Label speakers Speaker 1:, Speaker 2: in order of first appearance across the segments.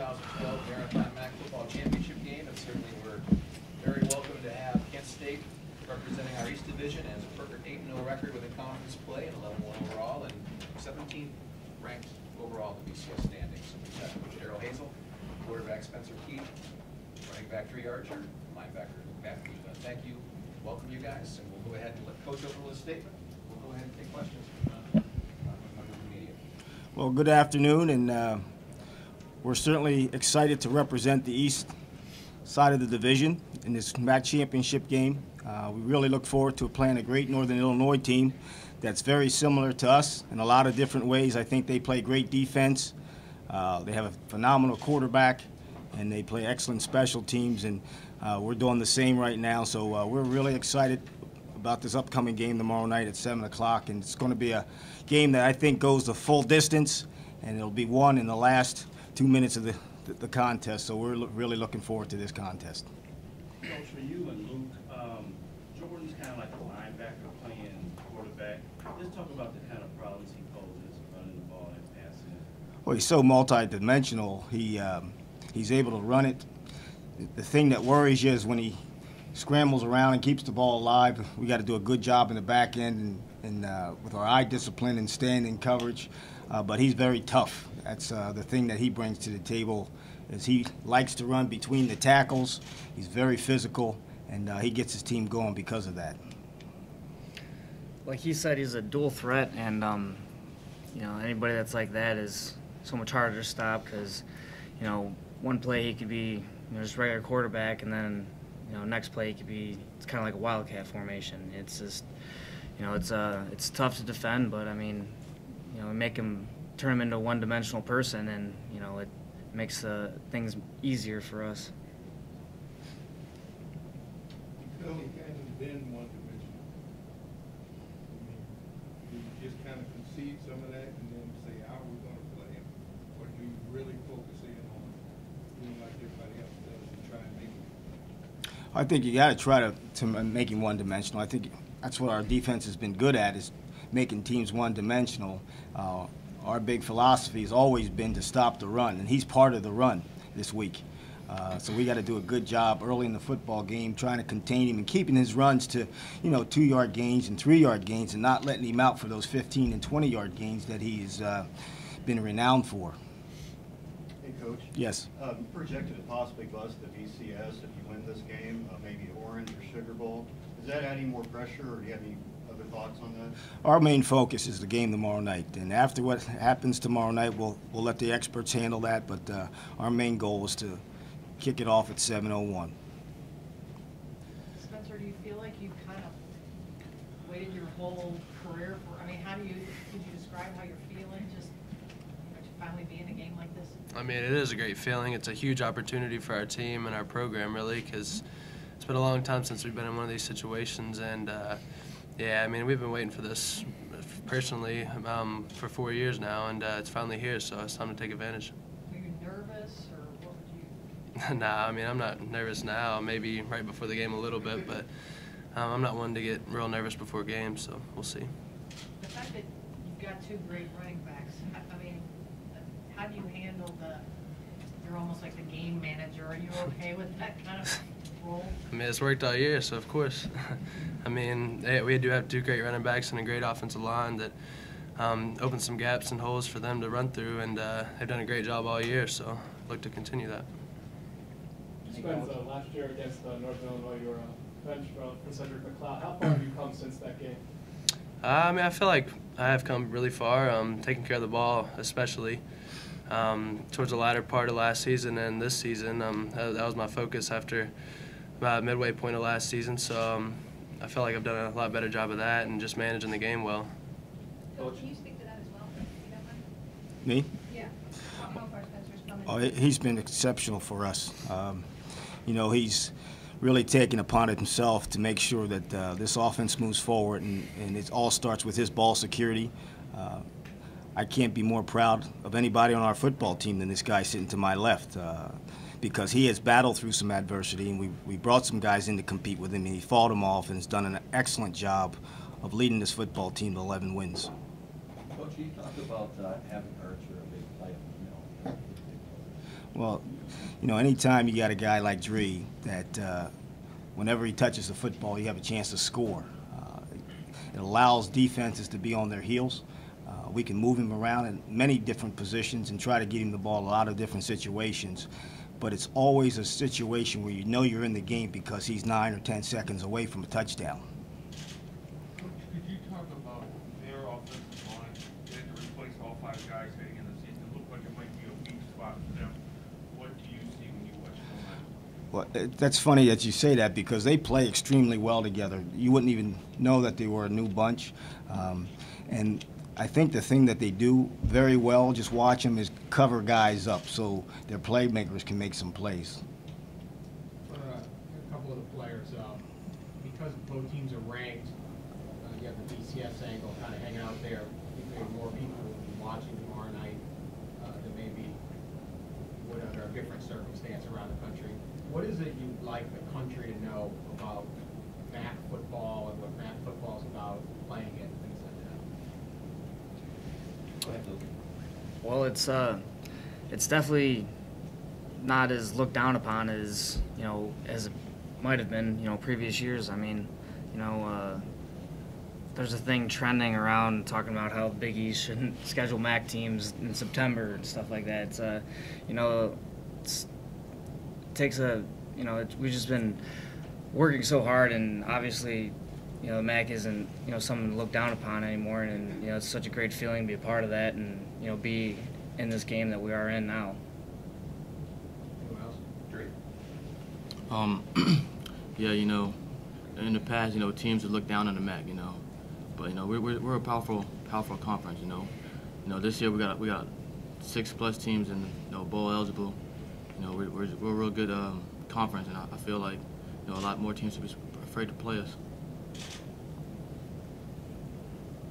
Speaker 1: 2012 Marathon Mac Football Championship game, and certainly we're very welcome to have Kent State representing our East Division as a perfect 8-0 record with a conference play and 11-1 overall, and 17th ranked overall in the BCS standings. So got Coach Darrell Hazell, quarterback Spencer Keith, running back Dri Archer, linebacker Matthew. Uh, Thank you, welcome you guys, and we'll go ahead and let Coach open with a statement. We'll go ahead and take questions.
Speaker 2: Well, good afternoon, and uh, we're certainly excited to represent the east side of the division in this MAC championship game. Uh, we really look forward to playing a great Northern Illinois team that's very similar to us in a lot of different ways. I think they play great defense. Uh, they have a phenomenal quarterback, and they play excellent special teams, and uh, we're doing the same right now. So uh, we're really excited about this upcoming game tomorrow night at 7 o'clock, and it's going to be a game that I think goes the full distance, and it'll be won in the last two minutes of the, the, the contest. So we're lo- really looking forward to this contest.
Speaker 3: Coach, for you and Luke, um, Jordan's kind of like a linebacker playing quarterback. Just talk about the kind of problems he poses running the ball and passing.
Speaker 2: Well, he's so multi-dimensional. He um, he's able to run it. The thing that worries you is when he scrambles around and keeps the ball alive. We got to do a good job in the back end and, and uh, with our eye discipline and stand in coverage. Uh, but he's very tough. That's uh, the thing that he brings to the table. Is he likes to run between the tackles. He's very physical, and uh, he gets his team going because of that.
Speaker 4: like he said, he's a dual threat, and um, you know anybody that's like that is so much harder to stop because you know one play he could be you know just regular quarterback, and then you know next play he could be it's kind of like a wildcat formation. It's just you know it's uh it's tough to defend, but I mean you know make him turn him into a one-dimensional person, and you know it makes uh, things easier for us.
Speaker 5: Kind of been one dimensional. I mean, you just kind of concede some of that and then say, how are we gonna play him? Or do you really focus in on doing like everybody else does and try and make it?
Speaker 2: I think you got to try to to make him one dimensional. I think that's what our defense has been good at is making teams one dimensional. Uh, our big philosophy has always been to stop the run, and he's part of the run this week. Uh, so we got to do a good job early in the football game trying to contain him and keeping his runs to, you know, two-yard gains and three-yard gains, and not letting him out for those 15 and 20-yard gains that he's uh, been renowned for.
Speaker 6: Hey, Coach.
Speaker 2: Yes.
Speaker 6: Um, projected to possibly bust the BCS if you win this game, uh, maybe Orange or Sugar Bowl. Is that adding more pressure, or do you have any other thoughts on that?
Speaker 2: Our main focus is the game tomorrow night, and after what happens tomorrow night, we'll we'll let the experts handle that. But uh, our main goal is to kick it off at 7:01.
Speaker 7: Spencer, do you feel like you've kind of waited your whole career for, I mean, how do you, could you describe how you're feeling, just, you know, to finally be in a game like this?
Speaker 8: I mean, it is a great feeling. It's a huge opportunity for our team and our program, really, because it's been a long time since we've been in one of these situations. And uh, yeah, I mean, we've been waiting for this personally um, for four years now, and uh, it's finally here, so it's time to take advantage.
Speaker 7: Are you nervous, or what would you?
Speaker 8: nah, I mean, I'm not nervous now. Maybe right before the game a little bit, but um, I'm not one to get real nervous before games, so we'll see.
Speaker 7: The fact that you've got two great running backs, I, I mean, how do you handle the, you're almost like the game manager, are you okay with that kind of role?
Speaker 8: I mean, it's worked all year, so of course. I mean, we do have two great running backs and a great offensive line that um, opened some gaps and holes for them to run through, and uh, they've done a great job all year. So look to continue that.
Speaker 9: Spence, uh, last year against uh, North Illinois, you were uh, bench for, for Cedric McLeod. How far have you come since that game?
Speaker 8: Uh, I mean, I feel like I have come really far, um, taking care of the ball, especially um, towards the latter part of last season and this season. Um, that, that was my focus after about midway point of last season. So um, I feel like I've done a lot better job of that and just managing the game well.
Speaker 10: Phil, can you speak to that as well, if you don't mind?
Speaker 2: Me?
Speaker 10: Yeah. How how far Spencer's come?
Speaker 2: Oh, he- he's been exceptional for us. Um, you know, he's really taken upon it himself to make sure that uh, this offense moves forward, and, and it all starts with his ball security. Uh, I can't be more proud of anybody on our football team than this guy sitting to my left. Uh, because he has battled through some adversity, and we, we brought some guys in to compete with him, and he fought them off and has done an excellent job of leading this football team to 11 wins.
Speaker 11: Coach, you talked about uh, having Archer a big play, you know.
Speaker 2: Well, you know, anytime you got a guy like Dri that uh, whenever he touches the football, you have a chance to score. Uh, it allows defenses to be on their heels. Uh, we can move him around in many different positions and try to get him the ball a lot of different situations. But it's always a situation where you know you're in the game because he's nine or ten seconds away from a touchdown.
Speaker 5: Could you talk about their offensive line, they had to replace all five guys heading in the season, it looked like it might be a weak spot for them. What do you see when you watch them?
Speaker 2: Well, it- that's funny that you say that because they play extremely well together. You wouldn't even know that they were a new bunch. Um, and I think the thing that they do very well, just watch them, is cover guys up so their playmakers can make some plays.
Speaker 11: For uh, a couple of the players, uh, because both teams are ranked, uh, you have the BCS angle kind of hanging out there. More people will be watching tomorrow night uh, than maybe would under a different circumstance around the country. What is it you'd like the country to know about MAC football and what MAC football is about, playing it, things like that?
Speaker 1: Go ahead, Luke.
Speaker 4: Well, it's uh, it's definitely not as looked down upon as you know as it might have been you know previous years. I mean, you know, uh, there's a thing trending around talking about how Big East shouldn't schedule MAC teams in September and stuff like that. It's uh, you know, it takes a you know it, we've just been working so hard and obviously you know, the MAC isn't, you know, something to look down upon anymore, and you know, it's such a great feeling to be a part of that, and you know, be in this game that we are in now.
Speaker 11: Anyone else?
Speaker 1: Dri.
Speaker 12: Um, yeah, you know, in the past, you know, teams would look down on the MAC, you know, but you know, we're, we're, we're a powerful, powerful conference, you know. You know, this year we got we got six plus teams and you know bowl eligible. You know, we're we're, we're a real good um, conference, and I, I feel like you know a lot more teams would be afraid to play us.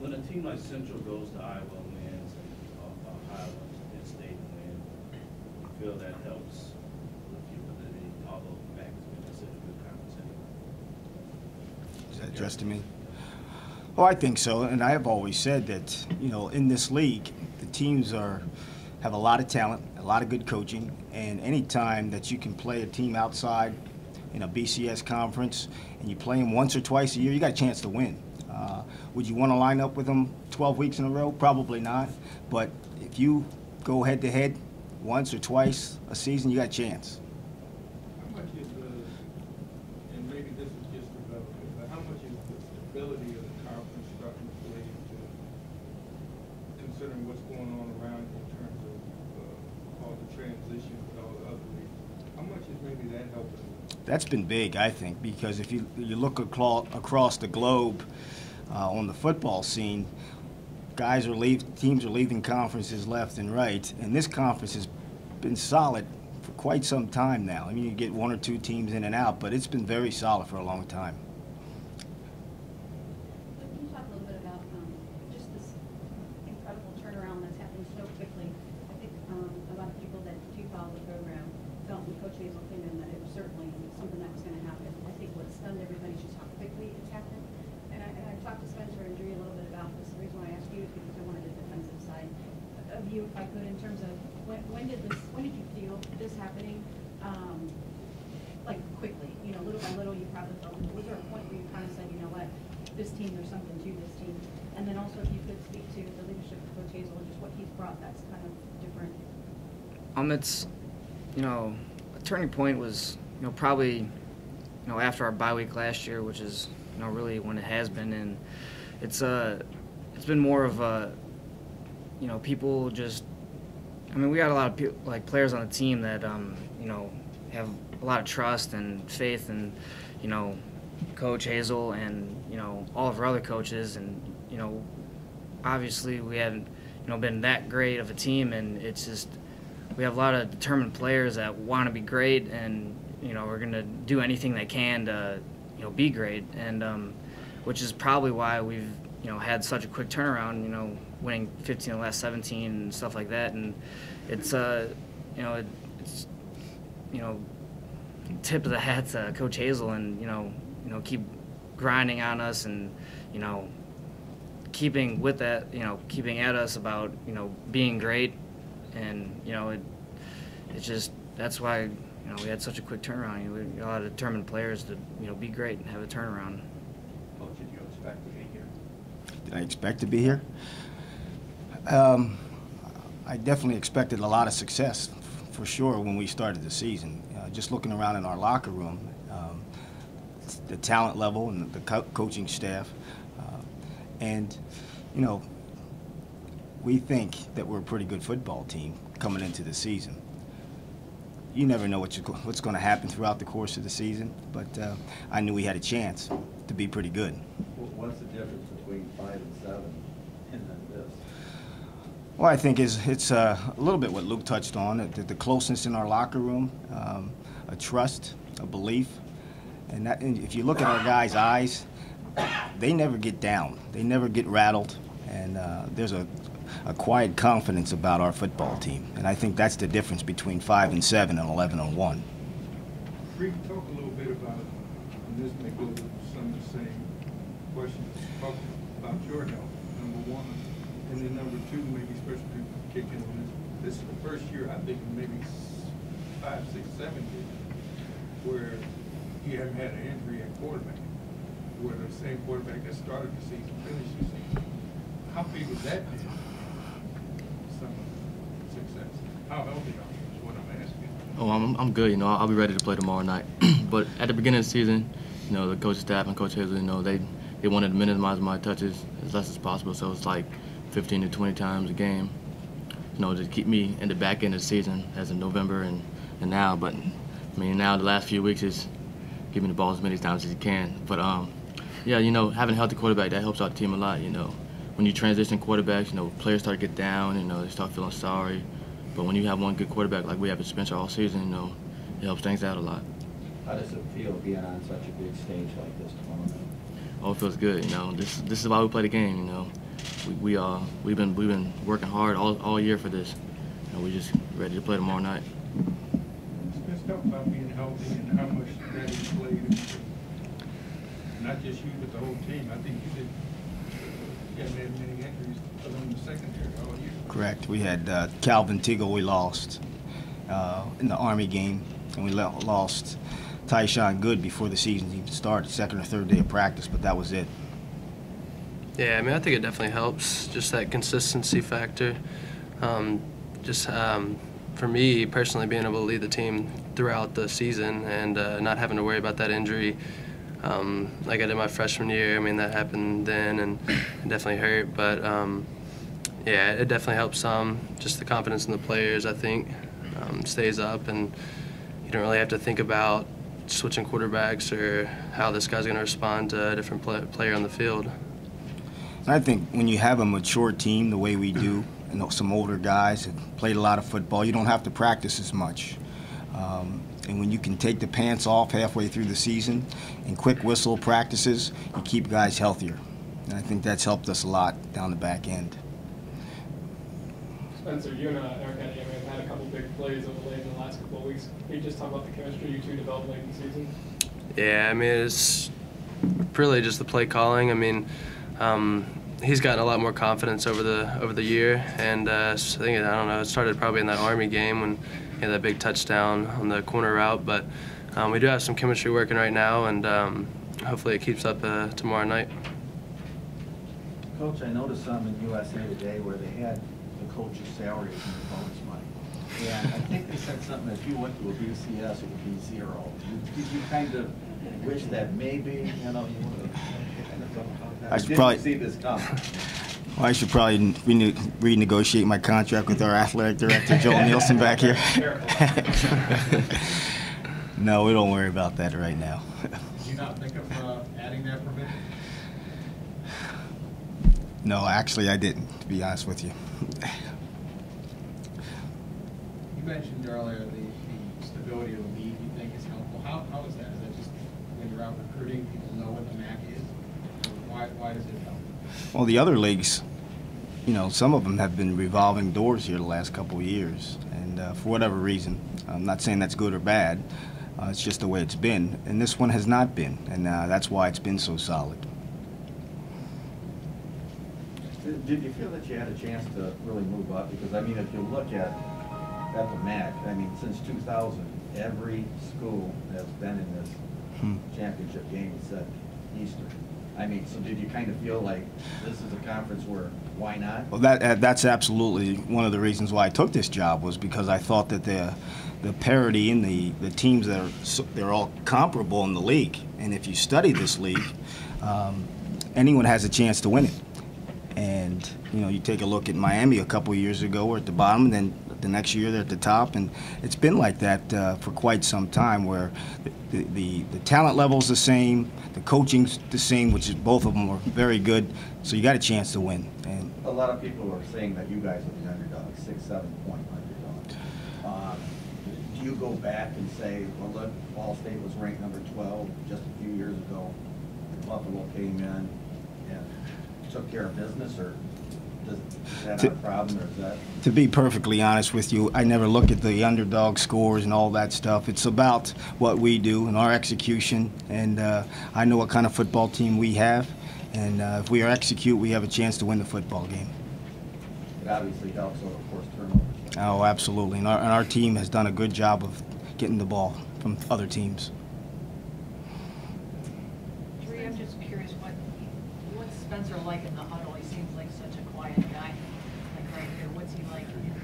Speaker 3: When a team like Central goes to Iowa and wins, and uh, Ohio and State win, you feel that helps with your validity, although MAC has been considered a good conference anyway.
Speaker 2: Is that addressed to me? Oh, I think so, and I have always said that, you know, in this league, the teams are, have a lot of talent, a lot of good coaching, and any time that you can play a team outside in a BCS conference, and you play them once or twice a year, you got a chance to win. Uh, would you want to line up with them 12 weeks in a row? Probably not, but if you go head-to-head once or twice a season, you got a chance.
Speaker 5: How much is the, and maybe this is just irrelevant, but how much is the stability of the conference structure related to considering what's going on around in terms of, uh, all the transitions with all the other leagues? How much is maybe that helping?
Speaker 2: That's been big, I think, because if you, you look across the globe uh, on the football scene, guys are leave, teams are leaving conferences left and right, and this conference has been solid for quite some time now. I mean, you get one or two teams in and out, but it's been very solid for a long time.
Speaker 10: But Can you talk a little bit about um, just this incredible turnaround that's happened so quickly? I think um, a lot of people that do follow the program felt when Coach Hazell came in that it was certainly something that was going to happen. I think what stunned everybody is just how quickly it's happened. And I, and I talked to Spencer and Dri a little bit about this. The reason why I asked you is because I wanted the defensive side of you, if I could, in terms of when, when did this, when did you feel this happening? Um, like quickly, you know, little by little, you probably felt, was there a point where you kind of said, you know what, this team, there's something to this team? And then also if you could speak to the leadership of Coach Hazell and just what he's brought that's kind of different.
Speaker 4: Um, it's, you know, a turning point was, you know, probably, you know, after our bye week last year, which is, you know, really when it has been, and it's uh, it's been more of a, you know, people just, I mean, we got a lot of people, like players on the team that, um, you know, have a lot of trust and faith and, you know, Coach Hazell and you know all of our other coaches, and you know, obviously we haven't, you know, been that great of a team, and it's just we have a lot of determined players that want to be great, and you know we're gonna do anything they can to, you know, be great, and um, which is probably why we've you know had such a quick turnaround, you know, winning 15 of the last 17 and stuff like that, and it's uh, you know, it, it's you know, tip of the hat to Coach Hazell, and you know, you know, keep grinding on us, and you know, keeping with that, you know, keeping at us about you know being great, and you know, it, it's just that's why you know we had such a quick turnaround. You know, we all had determined players to you know be great and have a turnaround.
Speaker 13: Coach, did you expect to be here?
Speaker 2: Did I expect to be here? Um, I definitely expected a lot of success, for sure, when we started the season. Uh, just looking around in our locker room, um, the talent level and the co- coaching staff, and you know, we think that we're a pretty good football team coming into the season. You never know what what's going to happen throughout the course of the season, but uh, I knew we had a chance to be pretty good.
Speaker 13: What's the difference between five and seven and then this?
Speaker 2: Well, I think is it's uh, a little bit what Luke touched on, the, the closeness in our locker room, um, a trust, a belief, and, that, and if you look at our guys' eyes, they never get down, they never get rattled, and uh, there's a, a quiet confidence about our football team, and I think that's the difference between five and seven and eleven and one.
Speaker 5: Reed, talk a little bit about, and this may go with some of the same questions, talk about your health, number one, and then number two, maybe especially kicking on this, this is the first year, I think, in maybe five, six, seven years, where you haven't had an injury at quarterback, where the same quarterback that started the season finished the season. How big was that? Some success. How healthy are you, is.
Speaker 12: Oh, I'm, I'm good. You know, I'll, be ready to play tomorrow night. but at the beginning of the season, you know, the coaching staff and Coach Hazell, you know, they they wanted to minimize my touches as less as possible. So it's like 15 to 20 times a game. You know, to keep me in the back end of the season, as in November and, and now. But I mean, now the last few weeks is giving the ball as many times as you can. But um, yeah, you know, having a healthy quarterback that helps out the team a lot. You know, when you transition quarterbacks, you know, players start to get down. You know, they start feeling sorry. But when you have one good quarterback like we have at Spencer all season, you know, it helps things out a lot.
Speaker 13: How does it feel being on such a big stage like this tomorrow?
Speaker 12: Oh, it feels good. You know, this this is why we play the game. You know, we we uh we've been we've been working hard all, all year for this. You know, we just ready to play tomorrow night.
Speaker 5: Let's talk about being healthy and how much that has played into, not just you, but the whole team. I think you did, you haven't had many injuries along the secondary all year.
Speaker 2: Correct. We had uh, Calvin Teagle we lost uh, in the Army game, and we lo- lost Tyshawn Good before the season even started, second or third day of practice, but that was it.
Speaker 8: Yeah, I mean, I think it definitely helps, just that consistency factor. Um, just um, for me personally, being able to lead the team throughout the season and uh, not having to worry about that injury. Um, like I did my freshman year, I mean, that happened then and it definitely hurt. But um, yeah, it definitely helps some. Just the confidence in the players, I think, um, stays up and you don't really have to think about switching quarterbacks or how this guy's going to respond to a different play- player on the field.
Speaker 2: And I think when you have a mature team the way we do, know, some older guys that played a lot of football, you don't have to practice as much. Um, and when you can take the pants off halfway through the season and quick whistle practices, you keep guys healthier. And I think that's helped us a lot down the back end.
Speaker 9: Spencer, you and uh, Eric Eddie, I mean, have had a couple big plays over late in the last couple of weeks. Can you just talk about the chemistry you two developed late in the season?
Speaker 8: Yeah, I mean, it's really just the play calling. I mean, um, he's gotten a lot more confidence over the over the year, and uh, I think I don't know. It started probably in that Army game when he had that big touchdown on the corner route, but um, we do have some chemistry working right now, and um, hopefully it keeps up uh, tomorrow night.
Speaker 13: Coach, I noticed some in USA Today where they had the coach's salaries in the bonus money. And I think they said something, if you went to a BCS, it would be zero. Did did you kind of wish that maybe, you know, you would have?
Speaker 2: I should
Speaker 13: Didn't
Speaker 2: probably-
Speaker 13: see this coming.
Speaker 2: Well, I should probably rene- renegotiate my contract with our athletic director, Joel Nielsen, back here. no, we don't worry about that right now.
Speaker 11: Did you not think of uh, adding that provision?
Speaker 2: no, actually, I didn't, to be honest with you.
Speaker 11: You mentioned earlier the, the stability of the league you think is helpful. How, how is that? Is that just when you're out recruiting, people know what the MAC is? Why, why does it help?
Speaker 2: Well, the other leagues, you know, some of them have been revolving doors here the last couple of years, and uh, for whatever reason, I'm not saying that's good or bad. Uh, it's just the way it's been, and this one has not been, and uh, that's why it's been so solid.
Speaker 13: Did you feel that you had a chance to really move up? Because, I mean, if you look at at the MAC, I mean, since two thousand, every school that's been in this
Speaker 2: Hmm.
Speaker 13: championship game said Eastern. I mean, so did you kind of feel like this is a conference where, why not?
Speaker 2: Well, that, uh, that's absolutely one of the reasons why I took this job was because I thought that the, the parity in the, the teams that are, they're all comparable in the league. And if you study this league, um, anyone has a chance to win it. And, you know, you take a look at Miami a couple years ago, we're at the bottom, and then the next year they're at the top. And it's been like that uh, for quite some time where the, the, the talent level's the same, the coaching's the same, which is both of them are very good. So you got a chance to win. And
Speaker 13: A lot of people are saying that you guys are the underdog, six, seven point underdog. Um, Do you go back and say, well, look, Ball State was ranked number twelve just a few years ago, Buffalo came in and took care of business, or does,
Speaker 2: To-
Speaker 13: problem, or is that?
Speaker 2: to be perfectly honest with you, I never look at the underdog scores and all that stuff. It's about what we do and our execution. And uh, I know what kind of football team we have. And uh, if we are execute, we have a chance to win the football game.
Speaker 13: It obviously helps, of course, turnovers.
Speaker 2: Oh, absolutely. And our, and our team has done a good job of getting the ball from other teams.
Speaker 7: Dri, I'm just curious, what, what's Spencer like in the huddle? He seems like such a quiet guy, like right here. What's he like in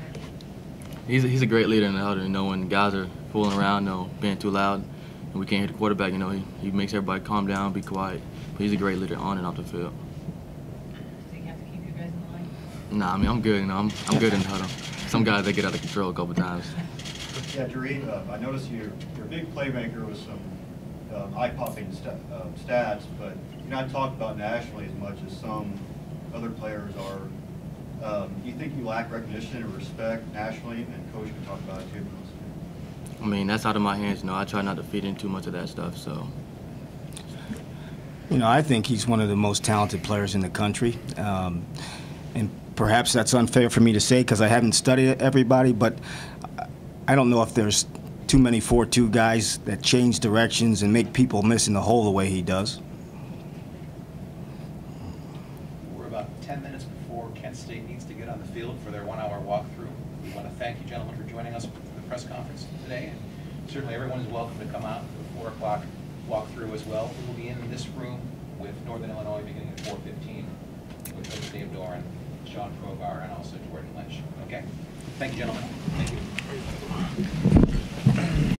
Speaker 7: the
Speaker 12: He's a, he's a great leader in the huddle. You know, when guys are fooling around, you know, being too loud, and we can't hit the quarterback, you know, he, he makes everybody calm down, be quiet. But he's a great leader on and off the field.
Speaker 7: Does he have to keep you guys in line?
Speaker 12: Nah, I mean, I'm good. You know, I'm, I'm good in the huddle. Some guys, they get out of control a couple times.
Speaker 6: Yeah, Doreen, uh, I noticed you're, you're a big playmaker with some um, eye-popping sta- um, stats, but you're not talked about nationally as much as some other players are. Um, Do you think you lack recognition and respect nationally? And Coach can talk about it too.
Speaker 12: I mean, that's out of my hands. You know, I try not to feed in too much of that stuff. So,
Speaker 2: You know, I think he's one of the most talented players in the country. Um, and perhaps that's unfair for me to say because I haven't studied everybody, but I don't know if there's too many 4-2 guys that change directions and make people miss in the hole the way he does.
Speaker 1: We're about 10 minutes before Kent State needs to get on the field for their one-hour walkthrough. We want to thank you, gentlemen, for joining us for the press conference today. And Certainly, everyone is welcome to come out for the 4 o'clock walkthrough as well. We will be in this room with Northern Illinois beginning at 4:15 with Coach Dave Doeren, Sean Progar, and also Jordan Lynch. Okay? Thank you, gentlemen. Thank you.